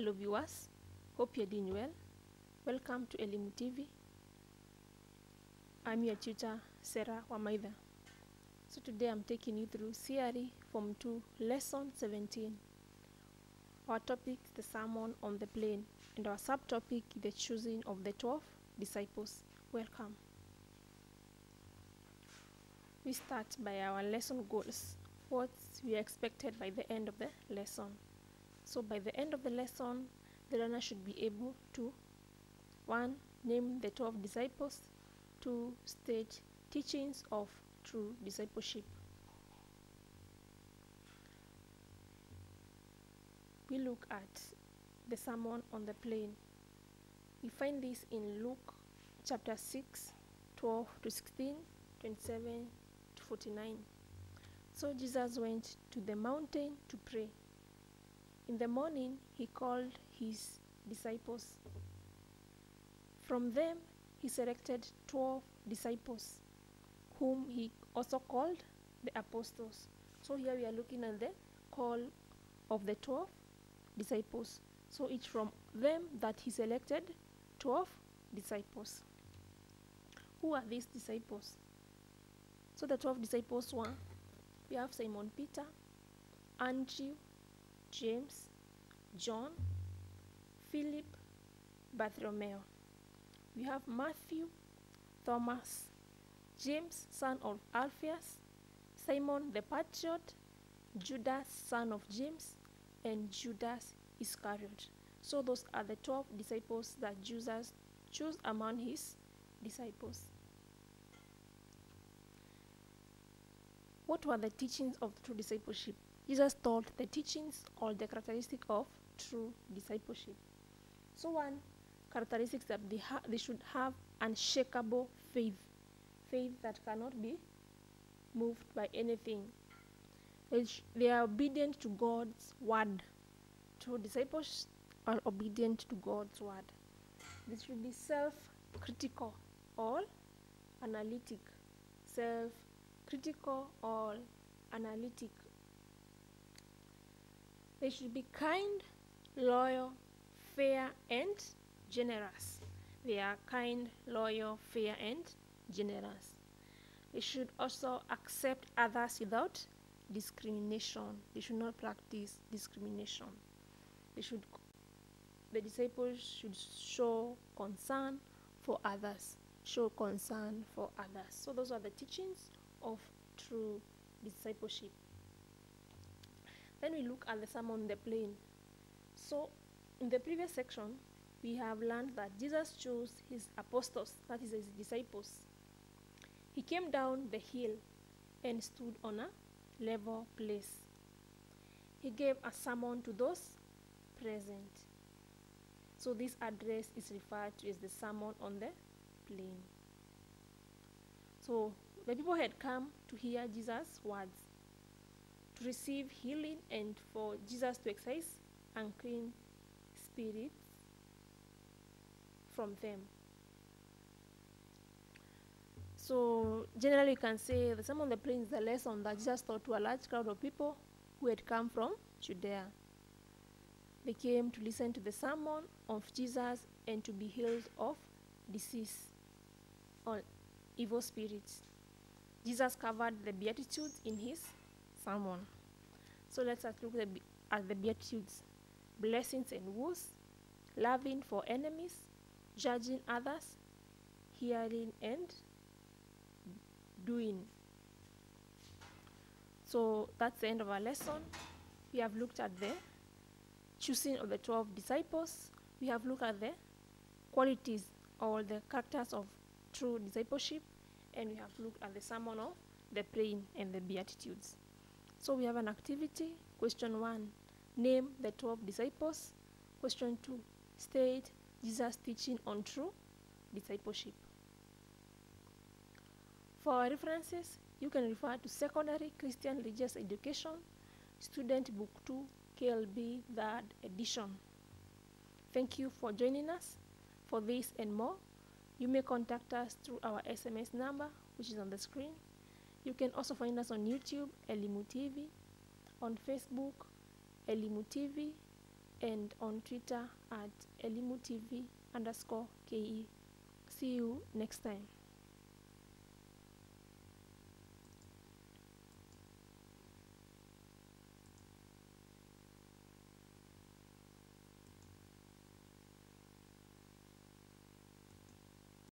Hello viewers, hope you're doing well. Welcome to Elimu TV. I'm your tutor Sarah Wamaitha. So today I'm taking you through CRE Form 2 Lesson 17. Our topic the Sermon on the Plain and our subtopic the choosing of the 12 disciples. Welcome. We start by our lesson goals. What we are expected by the end of the lesson. So by the end of the lesson, the learner should be able to 1. Name the 12 disciples 2. State teachings of true discipleship. We look at the Sermon on the Plain. We find this in Luke chapter 6, 12 to 16, 27 to 49. So Jesus went to the mountain to pray. In the morning, he called his disciples. From them, he selected 12 disciples, whom he also called the apostles. So here we are looking at the call of the 12 disciples. So it's from them that he selected 12 disciples. Who are these disciples? So the 12 disciples were we have Simon Peter, Andrew, James, John, Philip, Bartholomew. We have Matthew, Thomas, James, son of Alphaeus, Simon the Patriot, Judas, son of James, and Judas Iscariot. So those are the 12 disciples that Jesus chose among his disciples. What were the teachings of true discipleship? Jesus taught the teachings or the characteristic of true discipleship. So one characteristic that they, they should have unshakable faith, faith that cannot be moved by anything. They, they are obedient to God's word. True disciples are obedient to God's word. They should be self-critical or analytic. Self-critical or analytic. They should be kind, loyal, fair, and generous. They are kind, loyal, fair, and generous. They should also accept others without discrimination. They should not practice discrimination. They should the disciples should show concern for others. Show concern for others. So those are the teachings of true discipleship. Then we look at the Sermon on the Plain. So, in the previous section, we have learned that Jesus chose his apostles, that is, his disciples. He came down the hill and stood on a level place. He gave a sermon to those present. So, this address is referred to as the Sermon on the Plain. So, the people had come to hear Jesus' words to receive healing and for Jesus to exorcise unclean spirits from them. So generally, you can say the Sermon on the Plain is the lesson that Jesus taught to a large crowd of people who had come from Judea. They came to listen to the sermon of Jesus and to be healed of disease or evil spirits. Jesus covered the Beatitudes in his sermon. So let's look at the, at the Beatitudes blessings and woes, loving for enemies, judging others, hearing and doing. So that's the end of our lesson. We have looked at the choosing of the 12 disciples. We have looked at the qualities or the characters of true discipleship. And we have looked at the sermon of the plain and the beatitudes. So we have an activity. Question 1 Name the 12 disciples. Question 2 State Jesus' teaching on true discipleship. For our references, you can refer to Secondary Christian Religious Education, Student Book 2, KLB, third edition. Thank you for joining us. For this and more, you may contact us through our SMS number, which is on the screen. You can also find us on YouTube, Elimu TV, on Facebook, Elimu TV, and on Twitter at Elimu TV underscore ke. See you next time.